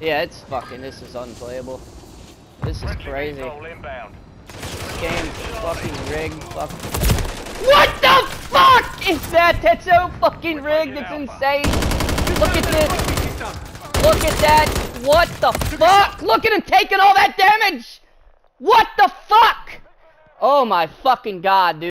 Yeah, it's fucking, this is unplayable. This is crazy. This game's fucking rigged, fuck. What the fuck is that? That's so fucking rigged, it's insane. Look at this. Look at that. What the fuck? Look at him taking all that damage. What the fuck? Oh my fucking god, dude.